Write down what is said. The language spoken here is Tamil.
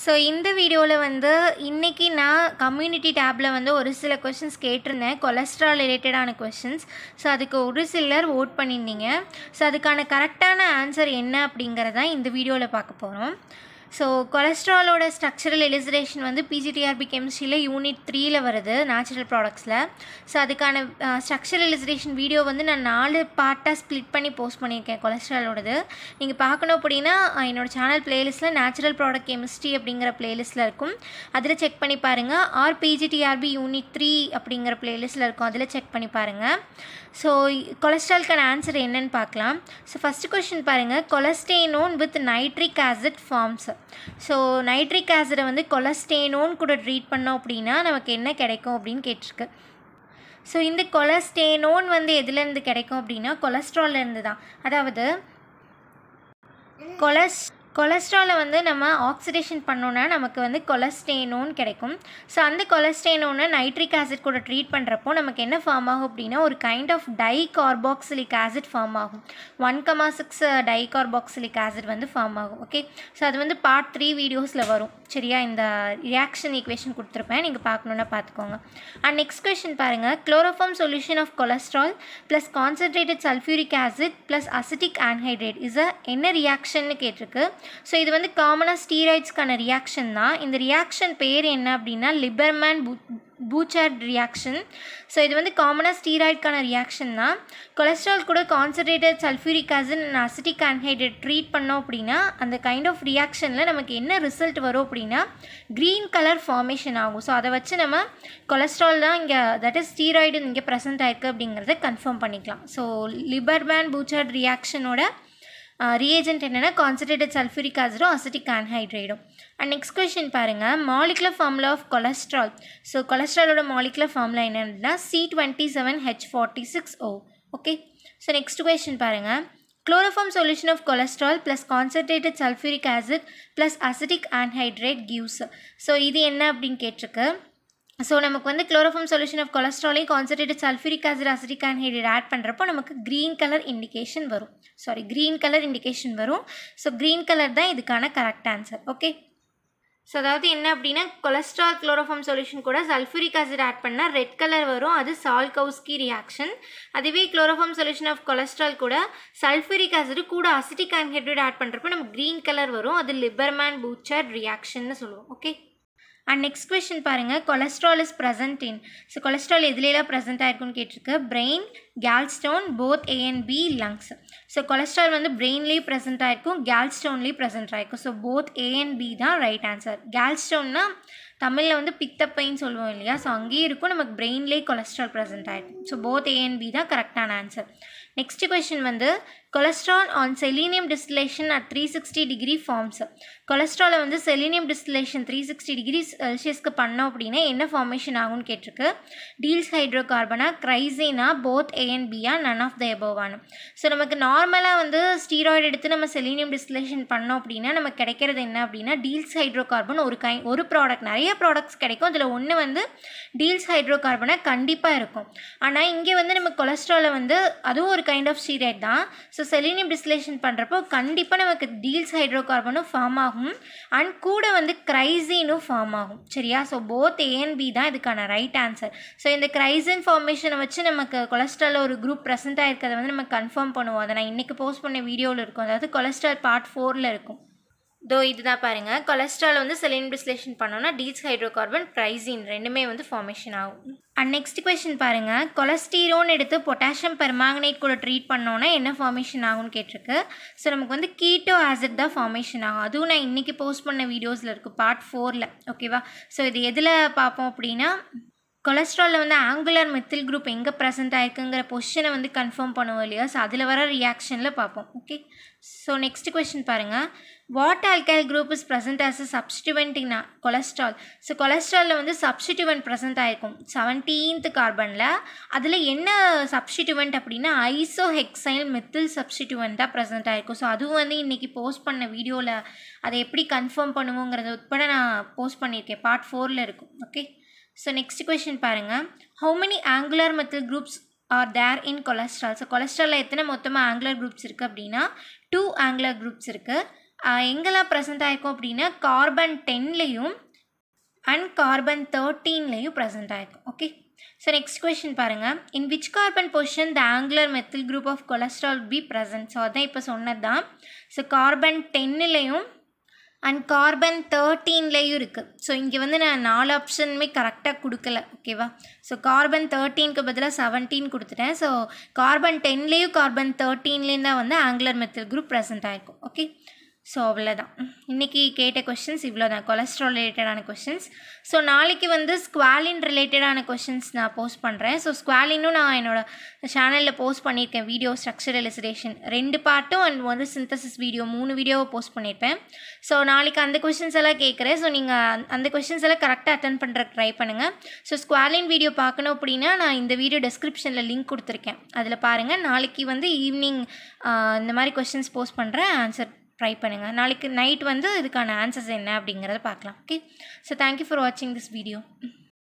ஸோ இந்த வீடியோவில் வந்து இன்றைக்கி நான் கம்யூனிட்டி டேப்பில் வந்து ஒரு சில கொஷின்ஸ் கேட்டிருந்தேன். கொலஸ்ட்ரால் ரிலேட்டடான கொஷின்ஸ் ஸோ அதுக்கு ஒரு சிலர் ஓட் பண்ணியிருந்தீங்க. ஸோ அதுக்கான கரெக்டான ஆன்சர் என்ன அப்படிங்கிறதான் இந்த வீடியோவில் பார்க்க போகிறோம் ஸோ கொலஸ்ட்ராலோட ஸ்ட்ரக்சரல் எலிசரேஷன் வந்து பிஜிடிஆர்பி கெமிஸ்ட்ரியில் யூனிட் த்ரீயில் வருது நேச்சுரல் ப்ராடக்ட்ஸில் ஸோ அதுக்கான ஸ்ட்ரக்சரல் எலிசரேஷன் வீடியோ வந்து நான் நாலு பார்ட்டாக ஸ்ப்ளிட் பண்ணி போஸ்ட் பண்ணியிருக்கேன் கொலஸ்ட்ராலோடது நீங்கள் பார்க்கணும் அப்படின்னா என்னோடய சேனல் பிளேலிஸ்ட்டில் நேச்சுரல் ப்ராடக்ட் கெமிஸ்ட்ரி அப்படிங்கிற பிளேலிஸ்ட்டில் இருக்கும். அதில் செக் பண்ணி பாருங்கள் ஆர் பிஜிடிஆர்பி யூனிட் த்ரீ அப்படிங்கிற பிளேலிஸ்ட்டில் இருக்கும். அதில் செக் பண்ணி பாருங்கள் ஸோ கொலஸ்ட்ரால்க்கான ஆன்சர் என்னன்னு பார்க்கலாம். ஸோ ஃபஸ்ட்டு கொஷின் பாருங்கள் cholestanone with nitric acid forms so nitric ஆசிடை வந்து கொலஸ்டேனோன் கூட ட்ரீட் பண்ணோம் அப்படின்னா நமக்கு என்ன கிடைக்கும் அப்படின்னு கேட்டிருக்கு. ஸோ இந்த கொலஸ்டேனோன் வந்து எதுலேருந்து கிடைக்கும் அப்படின்னா கொலஸ்ட்ரால்லேருந்து தான். அதாவது கொலஸ் கொலஸ்ட்ராலை வந்து நம்ம ஆக்சிடேஷன் பண்ணோன்னா நமக்கு வந்து கொலஸ்டேனோன்னு கிடைக்கும். ஸோ அந்த கொலஸ்டேனோன்னு நைட்ரிக் ஆசிட் கூட ட்ரீட் பண்ணுறப்போ நமக்கு என்ன ஃபார்ம் ஆகும் அப்படின்னா ஒரு kind of dicarboxylic acid form ஆகும். One comma six dicarboxylic acid வந்து ஃபார்ம் ஆகும் ஓகே ஸோ அது வந்து பார்ட் த்ரீ வீடியோஸில் வரும். சரியா? இந்த ரியாக்ஷன் ஈக்குவேஷன் கொடுத்துருப்பேன். நீங்கள் பார்க்கணுன்னா பார்த்துக்கோங்க. அண்ட் நெக்ஸ்ட் கொஷின் பாருங்கள் chloroform solution of cholesterol plus concentrated sulphuric acid plus acetic anhydride is a என்ன ரியாக்ஷன்னு கேட்டிருக்கு? ஸோ இது வந்து காமனாக ஸ்டீராய்ட்ஸ்க்கான ரியாக்ஷன் தான். இந்த ரியாக்ஷன் பேர் என்ன அப்படின்னா லிபர்மேன் பூ பூச்சார்ட் ரியாக்ஷன் ஸோ இது வந்து காமனாக ஸ்டீராய்டுக்கான ரியாக்ஷன் தான். கொலஸ்ட்ரால் கூட concentrated sulphuric acid and acetic anhydride treat பண்ணோம் அப்படின்னா அந்த கைண்ட் ஆஃப் ரியாக்ஷனில் நமக்கு என்ன ரிசல்ட் வரும் அப்படின்னா க்ரீன் கலர் ஃபார்மேஷன் ஆகும். ஸோ அதை வச்சு நம்ம கொலஸ்ட்ரால் தான் இங்கே தட் இஸ் ஸ்டீராய்டு இங்கே ப்ரெசென்ட் ஆயிருக்கு அப்படிங்கிறத கன்ஃபார்ம் பண்ணிக்கலாம். ஸோ லிபர்மேன் பூச்சார்ட் ரியாக்ஷனோட ரியேஜென்ட் என்னென்னா கான்சன்ட்ரேட்டட் சல்ஃபூரிக் ஆசிடும் அசிட்டிக் ஆன்ஹைட்ரைடும் அண்ட் நெக்ஸ்ட் கொஷின் பாருங்கள் molecular formula of cholesterol so கொலஸ்ட்ராலோட molecular formula என்னென்னா C twenty seven H forty six O okay so next question பாருங்கள் chloroform solution of cholesterol plus concentrated sulphuric acid plus acetic anhydride gives so இது என்ன அப்படின்னு கேட்டிருக்கு? ஸோ நமக்கு வந்து chloroform solution of கொலஸ்ட்ராலையும் concentrated sulphuric acid acetic anhydride add பண்ணுறப்போ நமக்கு க்ரீன் கலர் இண்டிகேஷன் வரும். சாரி க்ரீன் கலர் இண்டிகேஷன் வரும். ஸோ க்ரீன் கலர் தான் இதுக்கான கரெக்ட் ஆன்சர் ஓகே ஸோ அதாவது என்ன அப்படின்னா கொலஸ்ட்ரால் குளோரோஃபார்ம் சொல்யூஷன் கூட சல்ஃபூரிக் ஆசிட் ஆட் பண்ணால் ரெட் கலர் வரும். அது சால்கவுஸ்கி ரியாக்ஷன் அதுவே குளோரோஃபார்ம் சொல்யூஷன் ஆஃப் கொலஸ்ட்ரால் கூட சல்ஃபூரிக் ஆசிட் கூட அசிட்டிக் ஆன்ஹைட்ரேட் ஆட் பண்ணுறப்போ நம்ம க்ரீன் கலர் வரும். அது லிபர்மேன் பூச்சர் ரியாக்ஷன்னு சொல்லுவோம். ஓகே அண்ட் நெக்ஸ்ட் கொஷின் பாருங்கள் cholesterol is present in so cholesterol எதுலாம் present ஆயிருக்குன்னு கேட்டிருக்கு? Brain gallstone both A and B lungs so cholesterol வந்து பிரெயின்லேயும் ப்ரெசென்ட் ஆயிருக்கும் கேல்ஸ்டோன்லேயும் ப்ரெசென்ட் ஆயிருக்கும். So both A and B தான் ரைட் ஆன்சர் கேல்ஸ்டோன்னா தமிழில் வந்து பித்தப்பைன்னு சொல்லுவோம் இல்லையா? ஸோ அங்கேயும் இருக்கும் நமக்கு பிரெயின்லேயே கொலஸ்ட்ரால் ப்ரெசென்ட் ஆயிருக்கும் so both A and B தான் கரெக்டான ஆன்சர் நெக்ஸ்ட் கொஷின் வந்து cholesterol on selenium distillation at three sixty degree forms கொலஸ்ட்ராலை வந்து selenium distillation three sixty degree செல்சியஸ்க்கு பண்ணோம் அப்படின்னா என்ன ஃபார்மேஷன் ஆகும்னு கேட்டிருக்கு? டீல்ஸ் ஹைட்ரோ கார்பனா கிரைசினா போத் ஏஎன்பியா நன் ஆஃப் த எபோவானு ஸோ நமக்கு நார்மலாக வந்து ஸ்டீராய்டு எடுத்து நம்ம செலீனியம் டிஸ்டிலேஷன் பண்ணோம் அப்படின்னா நமக்கு கிடைக்கிறது என்ன அப்படின்னா டீல்ஸ் ஹைட்ரோ கார்பன் ஒரு கை ஒரு ப்ராடக்ட் நிறைய ப்ராடக்ட்ஸ் கிடைக்கும். அதில் ஒன்று வந்து டீல்ஸ் ஹைட்ரோ கார்பனாக கண்டிப்பாக இருக்கும். ஆனால் இங்கே வந்து நம்ம கொலஸ்ட்ராலை வந்து அதுவும் ஒரு கைண்ட் ஆஃப் ஸ்டீராய்ட் தான். ஸோ ஸோ செலீனியம் டிஸ்டிலேஷன் பண்ணுறப்போ கண்டிப்பாக நமக்கு டீல்ஸ் ஹைட்ரோ கார்பனும் ஃபார்ம் ஆகும். அண்ட் கூட வந்து கிரைசினும் ஃபார்ம் ஆகும். சரியா? ஸோ போத் ஏஎன்பி தான் இதுக்கான ரைட் ஆன்சர் ஸோ இந்த கிரைசின் ஃபார்மேஷனை வச்சு நமக்கு கொலஸ்ட்ரால் ஒரு குரூப் ப்ரெசென்ட் ஆகிருக்கிறத வந்து நம்ம கன்ஃபார்ம் பண்ணுவோம். அதை நான் இன்றைக்கி போஸ்ட் பண்ண வீடியோவில் இருக்கும். அதாவது கொலஸ்ட்ரால் பார்ட் ஃபோரில் இருக்கும். தோ இதுதான் பாருங்கள் கொலஸ்ட்ரால் வந்து செலின் டிஸ்லேஷன் பண்ணோன்னா டீல்ஸ் ஹைட்ரோ கார்பன் கிரைசின் ரெண்டுமே வந்து ஃபார்மேஷன் ஆகும். அண்ட் நெக்ஸ்ட் கொஷின் பாருங்கள் கொலஸ்டீரோன் எடுத்து பொட்டாசியம் பெர்மாங்கனேட் கூட ட்ரீட் பண்ணோன்னா என்ன ஃபார்மேஷன் ஆகும்னு கேட்டிருக்கு. ஸோ நமக்கு வந்து கீட்டோ ஆசிட் தான் ஃபார்மேஷன் ஆகும். அதுவும் நான் இன்றைக்கி போஸ்ட் பண்ண வீடியோஸில் இருக்குது பார்ட் ஃபோரில் ஓகேவா ஸோ இது எதில் பார்ப்போம் அப்படின்னா கொலஸ்ட்ராலில் வந்து ஆங்குலர் மெத்தில் குரூப் எங்கே ப்ரெசென்ட் ஆயிருக்குங்கிற பொசிஷனை வந்து கன்ஃபார்ம் பண்ணுவோம் இல்லையா? ஸோ அதில் வர ரியாக்ஷனில் பார்ப்போம். ஓகே ஸோ நெக்ஸ்ட் கொஷின் பாருங்கள் what alcohol group is present as a substituent in cholesterol so கொலஸ்ட்ராலில் வந்து சப்ஸ்டிடியூவன்ட் ப்ரெசென்ட் ஆயிருக்கும். செவன்டீன்த் கார்பனில் அதில் என்ன சப்ஸ்டிடியூவன்ட் அப்படின்னா ஐசோ ஹெக்சைல் மெத்தில் சப்ஸ்டிடியூவன்ட் தான் ப்ரெசென்ட் ஆயிருக்கும். ஸோ அதுவும் வந்து இன்றைக்கி போஸ்ட் பண்ண வீடியோவில் அதை எப்படி கன்ஃபார்ம் பண்ணுவோங்கிறத உட்பட நான் போஸ்ட் பண்ணியிருக்கேன். பார்ட் ஃபோரில் இருக்கும். ஓகே ஸோ நெக்ஸ்ட் கொஷின் பாருங்கள் how many angular methyl groups are there in cholesterol so கொலஸ்ட்ராலில் எத்தனை மொத்தமாக ஆங்குலர் குரூப்ஸ் இருக்குது அப்படின்னா டூ ஆங்குலர் குரூப்ஸ் இருக்குது எங்கெல்லாம் ப்ரெசென்ட் ஆயிருக்கும் அப்படின்னா கார்பன் டென்லேயும் அண்ட் கார்பன் தேர்ட்டீன்லேயும் ப்ரெசென்ட் ஆயிருக்கும். ஓகே ஸோ நெக்ஸ்ட் கொஷின் பாருங்கள் in which carbon position the angular methyl group of cholesterol be present so அதான் இப்போ சொன்னது தான் ஸோ கார்பன் டென்னிலையும் அண்ட் கார்பன் தேர்ட்டீன்லேயும் இருக்குது ஸோ இங்கே வந்து நான் நாலு ஆப்ஷனுமே கரெக்டாக கொடுக்கல. ஓகேவா ஸோ கார்பன் தேர்ட்டீனுக்கு பதிலாக செவன்டீன் கொடுத்துட்டேன். ஸோ கார்பன் டென்லேயும் கார்பன் தேர்ட்டீன்லேயும் தான் வந்து ஆங்குலர் மெத்தில் குரூப் ப்ரெசென்ட் ஆகிருக்கும் ஓகே ஸோ அவ்வளோதான் இன்றைக்கி கேட்ட கொஷின்ஸ் இவ்வளோ தான் கொலஸ்ட்ரால் ரிலேட்டடான கொஷின்ஸ் ஸோ நாளைக்கு வந்து ஸ்குவாலின் ரிலேட்டடான கொஷின்ஸ் நான் போஸ்ட் பண்ணுறேன் ஸோ ஸ்குவாலினும் நான் என்னோடய சேனலில் போஸ்ட் பண்ணியிருக்கேன். வீடியோ ஸ்ட்ரக்சர் எலிசிடேஷன் ரெண்டு பார்ட்டும் அண்ட் வந்து சிந்தசிஸ் வீடியோ மூணு வீடியோவை போஸ்ட் பண்ணியிருப்பேன். ஸோ நாளைக்கு அந்த கொஷின்ஸ் எல்லாம் கேட்குறேன். ஸோ நீங்கள் அந்த கொஷின்ஸ் எல்லாம் கரெக்டாக அட்டன் பண்ணுறக்கு ட்ரை பண்ணுங்கள் ஸோ ஸ்குவாலின் வீடியோ பார்க்கணும் அப்படின்னா நான் இந்த வீடியோ டெஸ்கிரிப்ஷனில் லிங்க் கொடுத்துருக்கேன். அதில் பாருங்கள் நாளைக்கு வந்து ஈவினிங் இந்த மாதிரி கொஷின்ஸ் போஸ்ட் பண்ணுறேன் ஆன்சர் ட்ரை பண்ணுங்கள் நாளைக்கு நைட் வந்து இதுக்கான ஆன்சர்ஸ் என்ன அப்படிங்கிறத பார்க்கலாம். Okay so thank you for வாட்சிங் திஸ் வீடியோ